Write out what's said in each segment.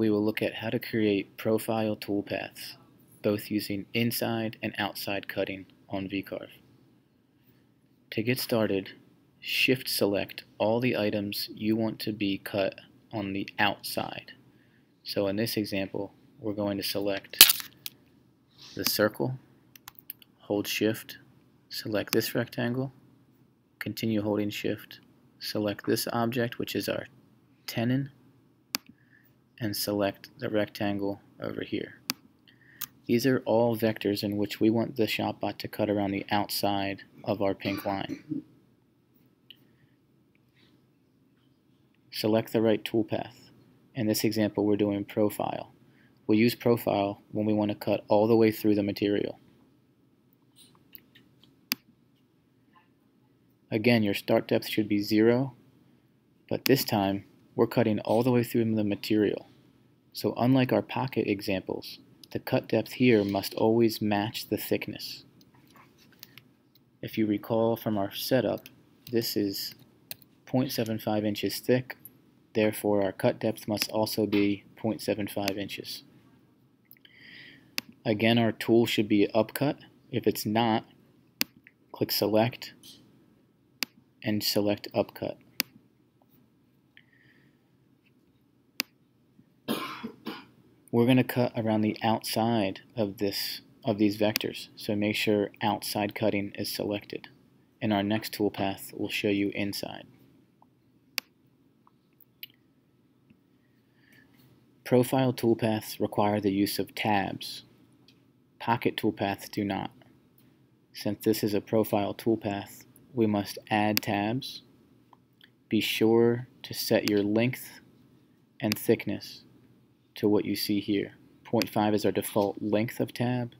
we will look at how to create profile toolpaths, both using inside and outside cutting on VCarve. To get started, shift select all the items you want to be cut on the outside. So in this example, we're going to select the circle, hold shift, select this rectangle, continue holding shift, select this object which is our tenon, and select the rectangle over here. These are all vectors in which we want the ShopBot to cut around the outside of our pink line. Select the right toolpath. In this example, we're doing profile. We'll use profile when we want to cut all the way through the material. Again, your start depth should be zero, but this time we're cutting all the way through the material. So unlike our pocket examples, the cut depth here must always match the thickness. If you recall from our setup, this is 0.75 inches thick, therefore our cut depth must also be 0.75 inches. Again, our tool should be upcut. If it's not, click select and select upcut. We're going to cut around the outside of this of these vectors. So make sure outside cutting is selected. In our next toolpath we'll show you inside. Profile toolpaths require the use of tabs. Pocket toolpaths do not. Since this is a profile toolpath we must add tabs. Be sure to set your length and thickness to what you see here. 0.5 is our default length of tab.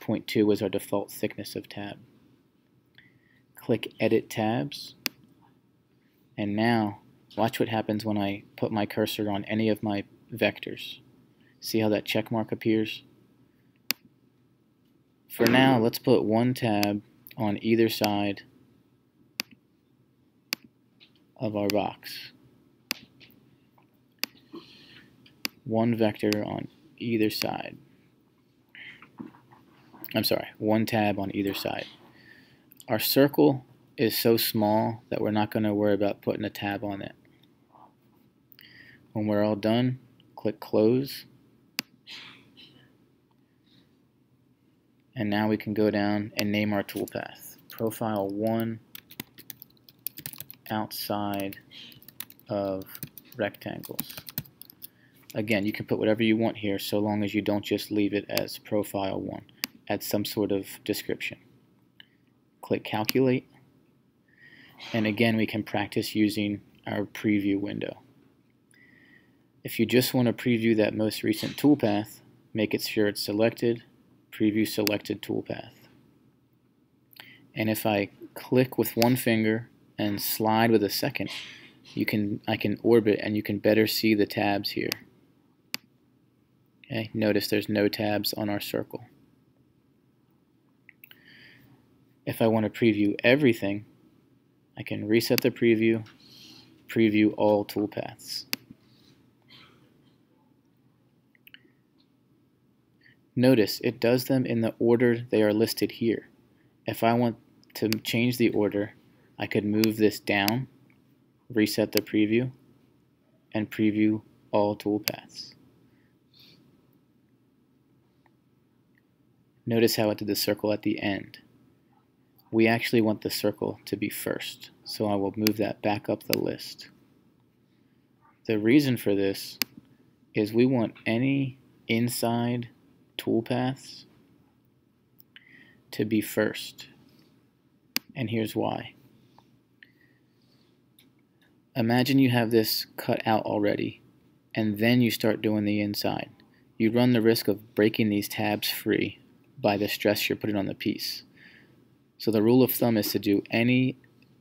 0.2 is our default thickness of tab. Click Edit Tabs. And now, watch what happens when I put my cursor on any of my vectors. See how that check mark appears? For now, let's put one tab on either side of our box. One vector on either side. I'm sorry, one tab on either side. Our circle is so small that we're not going to worry about putting a tab on it. When we're all done, click close. And now we can go down and name our toolpath. Profile 1 outside of rectangles. Again, you can put whatever you want here so long as you don't just leave it as profile 1. Add some sort of description. Click calculate. And again, we can practice using our preview window. If you just want to preview that most recent toolpath, make it sure it's selected, preview selected toolpath. And if I click with one finger and slide with a second, you can I can orbit and you can better see the tabs here. Okay, notice there's no tabs on our circle. If I want to preview everything, I can reset the preview, preview all toolpaths. Notice it does them in the order they are listed here. If I want to change the order, I could move this down, reset the preview, and preview all toolpaths. Notice how it did the circle at the end. We actually want the circle to be first, so I will move that back up the list. The reason for this is we want any inside toolpaths to be first. And here's why. Imagine you have this cut out already, and then you start doing the inside. You run the risk of breaking these tabs free by the stress you're putting on the piece. So the rule of thumb is to do any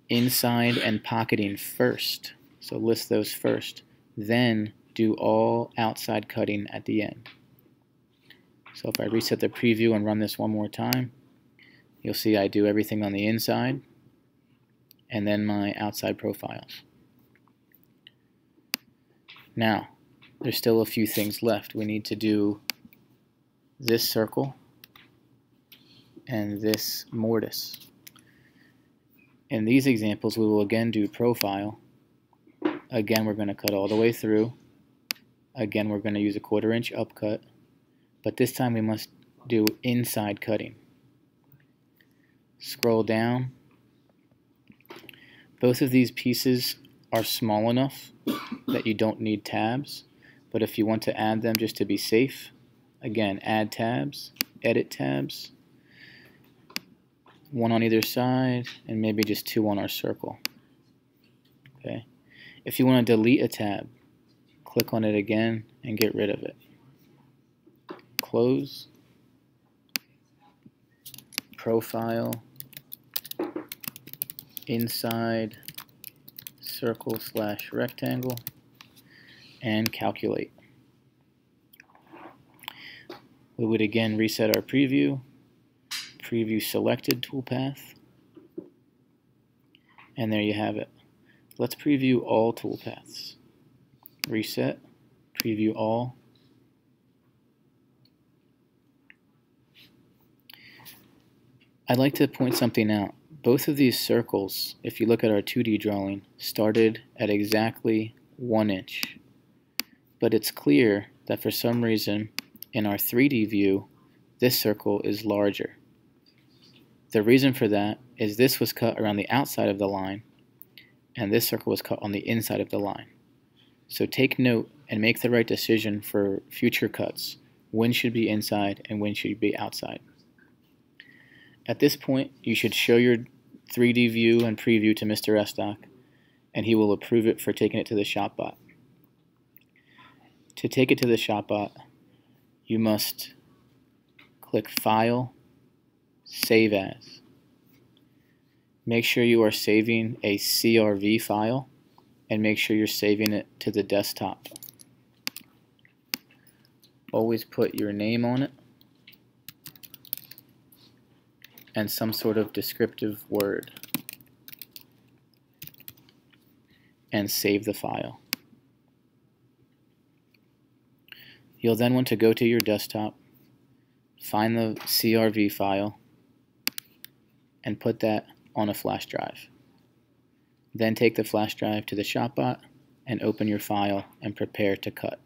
inside and pocketing first. So list those first. Then do all outside cutting at the end. So if I reset the preview and run this one more time, you'll see I do everything on the inside and then my outside profiles. Now, there's still a few things left. We need to do this circle and this mortise. In these examples, we will again do profile. Again, we're going to cut all the way through. Again, we're going to use a quarter inch upcut, but this time we must do inside cutting. Scroll down. Both of these pieces are small enough that you don't need tabs, but if you want to add them just to be safe, again, add tabs, edit tabs, one on either side, and maybe just two on our circle. Okay. If you want to delete a tab, click on it again and get rid of it. Close. Profile. Inside circle slash rectangle and calculate. We would again reset our preview preview selected toolpath. And there you have it. Let's preview all toolpaths. Reset, preview all. I'd like to point something out. Both of these circles, if you look at our 2D drawing, started at exactly one inch. But it's clear that for some reason in our 3D view, this circle is larger. The reason for that is this was cut around the outside of the line and this circle was cut on the inside of the line. So take note and make the right decision for future cuts. When should be inside and when should be outside. At this point, you should show your 3D view and preview to Mr. Estock and he will approve it for taking it to the ShopBot. To take it to the ShopBot, you must click File, Save As. Make sure you are saving a CRV file and make sure you're saving it to the desktop. Always put your name on it and some sort of descriptive word and save the file. You'll then want to go to your desktop, find the CRV file, and put that on a flash drive. Then take the flash drive to the ShopBot and open your file and prepare to cut.